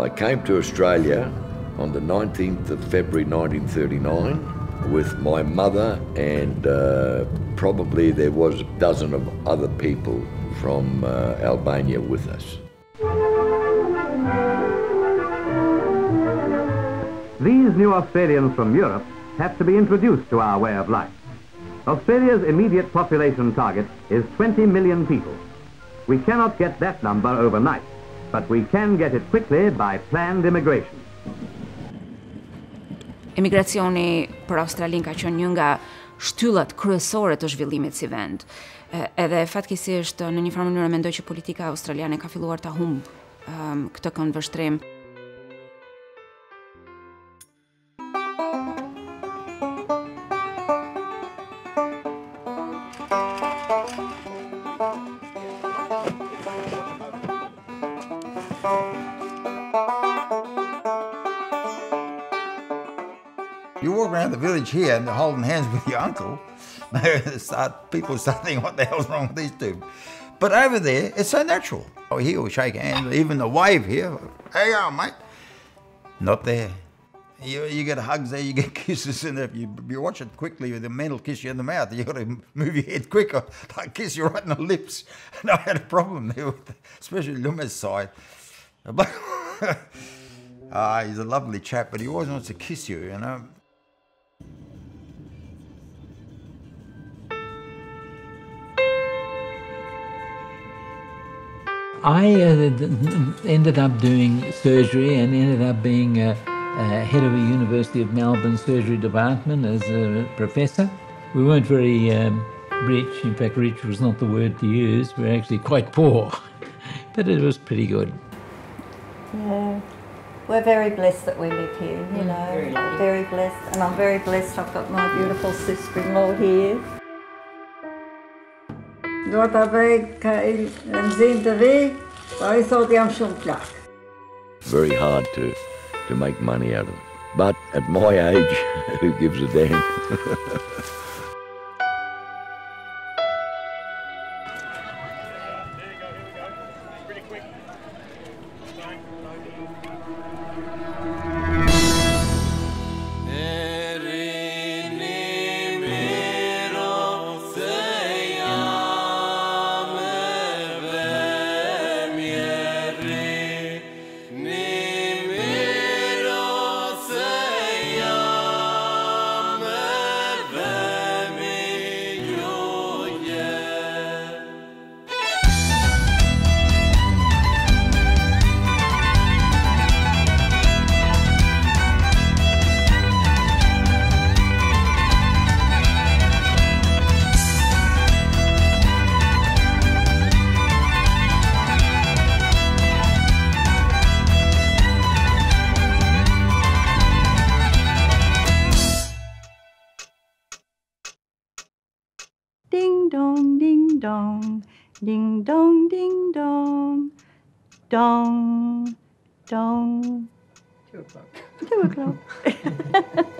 I came to Australia on the 19th of February 1939 with my mother and uh, probably there was a dozen of other people from uh, Albania with us. These new Australians from Europe have to be introduced to our way of life. Australia's immediate population target is 20 million people. We cannot get that number overnight, but we can get it quickly by planned immigration. Emigracioni për Australinë ka qenë një nga shtyllat kryesore të zhvillimit si vend. Edhe fatkesisht në një farë mënyrë mendoj që politika australiane ka filluar ta humb um, këtë këndvështrim. You walk around the village here and holding hands with your uncle. start, people start thinking, what the hell's wrong with these two? But over there, it's so natural. Oh, here we shake hands, even the wave here. Hey, you mate. Not there. You, you get hugs there, you get kisses, and if you, you watch it quickly, the men will kiss you in the mouth. You've got to move your head quicker. They kiss you right in the lips. And I had a problem there, with, especially Luma's side. Ah, he's a lovely chap, but he always wants to kiss you, you know. I uh, ended up doing surgery and ended up being uh, uh, head of a University of Melbourne surgery department as a professor. We weren't very um, rich. In fact, rich was not the word to use. We were actually quite poor, but it was pretty good. Yeah. We're very blessed that we live here, you mm, know. Very, very blessed. And I'm very blessed I've got my beautiful sister-in-law here. Dort dabei sehen der Weg, weil ich so am Schulplatz. Very hard to, to make money out of it. But at my age, who gives a damn? And dong, ding dong, ding dong, ding dong, dong, dong. Two o'clock. Two o'clock.